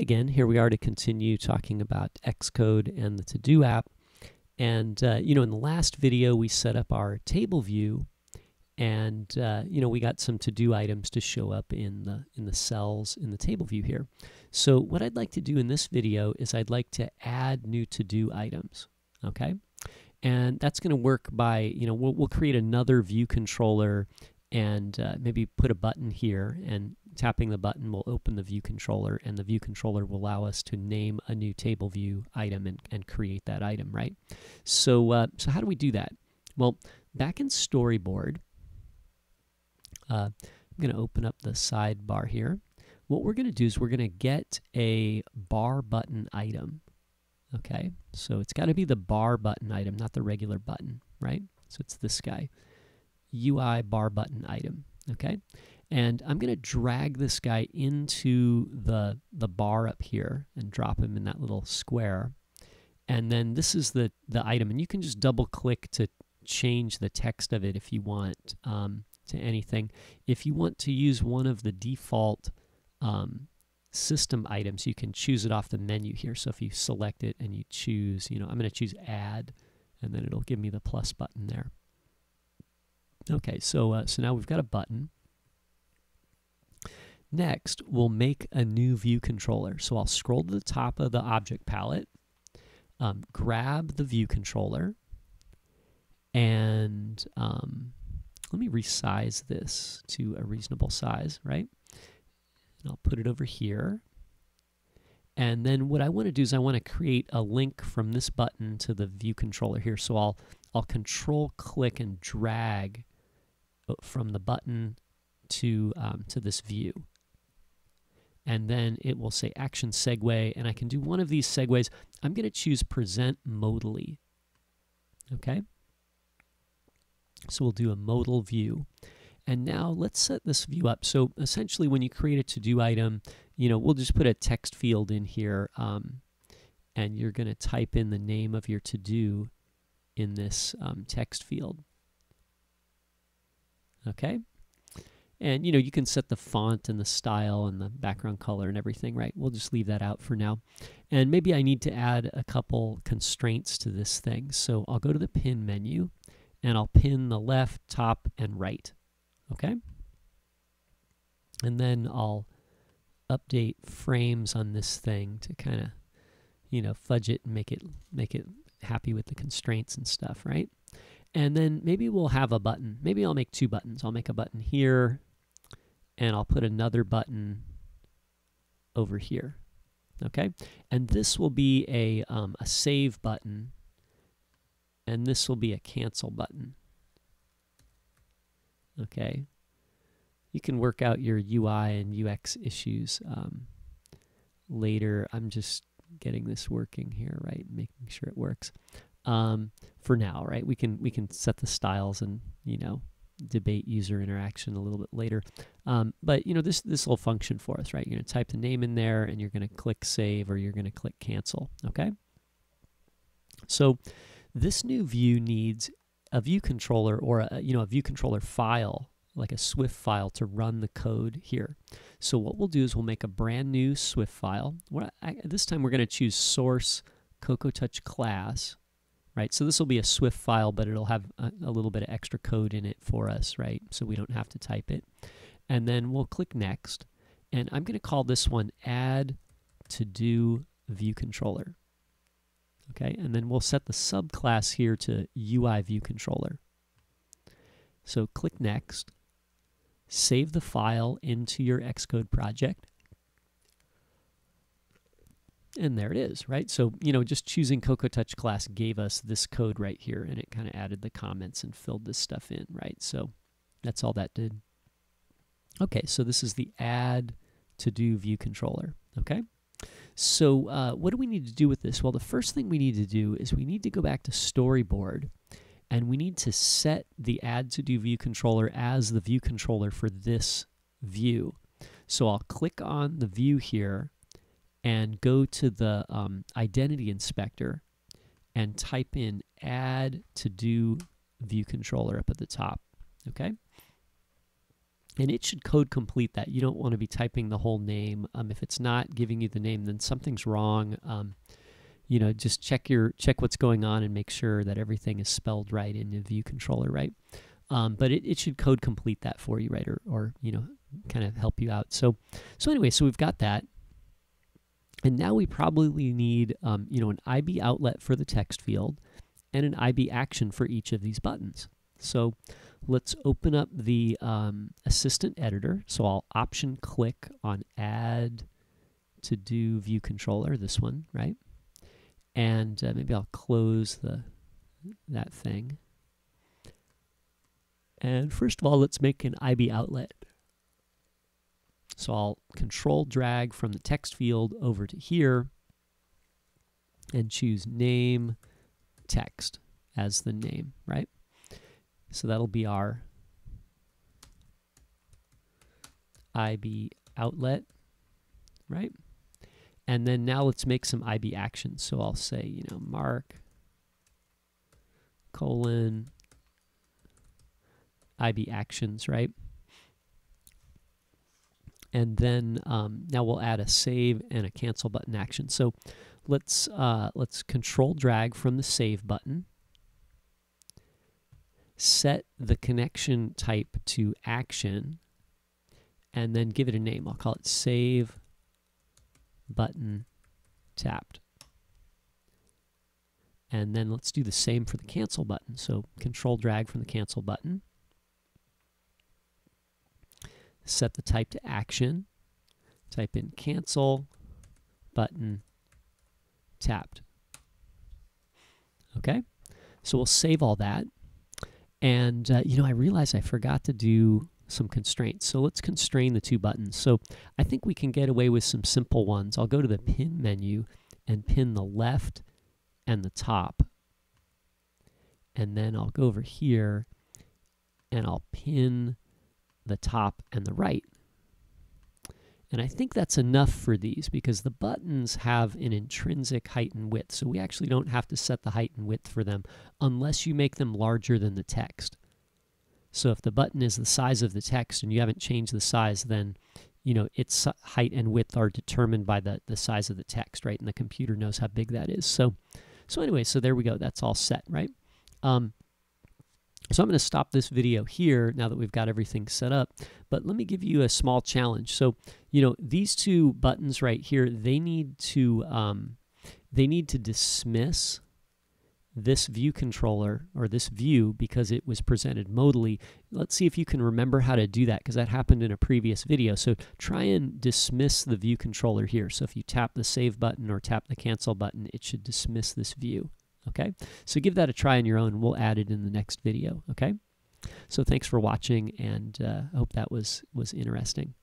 again. Here we are to continue talking about Xcode and the To-Do app. And, uh, you know, in the last video, we set up our table view and, uh, you know, we got some to-do items to show up in the, in the cells in the table view here. So what I'd like to do in this video is I'd like to add new to-do items, okay? And that's going to work by, you know, we'll, we'll create another view controller and uh, maybe put a button here and tapping the button will open the view controller and the view controller will allow us to name a new table view item and, and create that item, right? So, uh, so how do we do that? Well, back in Storyboard, uh, I'm going to open up the sidebar here. What we're going to do is we're going to get a bar button item. Okay, so it's got to be the bar button item, not the regular button, right? So it's this guy. UI bar button item, okay? And I'm going to drag this guy into the, the bar up here and drop him in that little square. And then this is the, the item, and you can just double click to change the text of it if you want um, to anything. If you want to use one of the default um, system items, you can choose it off the menu here. So if you select it and you choose, you know, I'm going to choose add, and then it'll give me the plus button there. Okay, so, uh, so now we've got a button. Next, we'll make a new view controller. So I'll scroll to the top of the object palette, um, grab the view controller, and um, let me resize this to a reasonable size, right? And I'll put it over here. And then what I want to do is I want to create a link from this button to the view controller here. So I'll, I'll control click and drag from the button to, um, to this view. And then it will say action segue, and I can do one of these segues. I'm going to choose present modally. Okay? So we'll do a modal view. And now let's set this view up. So essentially when you create a to-do item, you know, we'll just put a text field in here um, and you're going to type in the name of your to-do in this um, text field. Okay. And you know, you can set the font and the style and the background color and everything, right? We'll just leave that out for now. And maybe I need to add a couple constraints to this thing. So I'll go to the pin menu and I'll pin the left, top, and right. Okay? And then I'll update frames on this thing to kind of, you know, fudge it and make it make it happy with the constraints and stuff, right? And then maybe we'll have a button. Maybe I'll make two buttons. I'll make a button here, and I'll put another button over here. Okay? And this will be a, um, a save button, and this will be a cancel button. Okay? You can work out your UI and UX issues um, later. I'm just getting this working here, right? Making sure it works um, for now, right? We can we can set the styles and you know debate user interaction a little bit later. Um, but you know this this will function for us, right? You're going to type the name in there, and you're going to click save or you're going to click cancel. Okay. So this new view needs a view controller or a, you know a view controller file like a Swift file to run the code here. So what we'll do is we'll make a brand new Swift file. I, this time we're going to choose source Cocoa Touch class right? So this will be a Swift file, but it'll have a, a, little bit of extra code in it for us, right? So we don't have to type it. And then we'll click Next. And I'm going to call this one Add To Do View Controller. Okay, and then we'll set the subclass here to UI View Controller. So click Next. Save the file into your Xcode project and there it is, right? So, you know, just choosing Cocoa Touch class gave us this code right here, and it kind of added the comments and filled this stuff in, right? So that's all that did. Okay, so this is the add to do view controller, okay? So uh, what do we need to do with this? Well, the first thing we need to do is we need to go back to storyboard and we need to set the add to do view controller as the view controller for this view. So I'll click on the view here and go to the um, identity inspector and type in add to do view controller up at the top. Okay? and it should code complete that. You don't want to be typing the whole name. Um, if it's not giving you the name, then something's wrong. Um, you know, just check your check what's going on and make sure that everything is spelled right in the view controller, right? Um, but it, it should code complete that for you, right? Or, or you know, kind of help you out. So, so anyway, so we've got that. And now we probably need, um, you know, an IB outlet for the text field and an IB action for each of these buttons. So let's open up the um, assistant editor. So I'll option click on add to do view controller, this one, right? And uh, maybe I'll close the that thing. And first of all, let's make an IB outlet. So I'll control drag from the text field over to here and choose name text as the name, right? So that'll be our IB outlet, right? And then now let's make some IB actions. So I'll say, you know, mark colon IB actions, right? And then um, now we'll add a save and a cancel button action. So let's uh, let's control drag from the save button. Set the connection type to action and then give it a name. I'll call it save button tapped. And then let's do the same for the cancel button. So control drag from the cancel button. Set the type to action. Type in cancel button tapped. Okay, so we'll save all that. And, uh, you know, I realize I forgot to do some constraints. So let's constrain the two buttons. So I think we can get away with some simple ones. I'll go to the pin menu and pin the left and the top. And then I'll go over here and I'll pin the top and the right. And I think that's enough for these because the buttons have an intrinsic height and width. So we actually don't have to set the height and width for them unless you make them larger than the text. So if the button is the size of the text and you haven't changed the size, then you know its height and width are determined by the, the size of the text, right? And the computer knows how big that is. So so anyway, so there we go. That's all set, right? Um, so I'm going to stop this video here now that we've got everything set up, but let me give you a small challenge. So, you know, these two buttons right here, they need to, um, they need to dismiss this view controller or this view because it was presented modally. Let's see if you can remember how to do that because that happened in a previous video. So try and dismiss the view controller here. So if you tap the save button or tap the cancel button, it should dismiss this view. Okay, so give that a try on your own. We'll add it in the next video. Okay, so thanks for watching, and uh, I hope that was was interesting.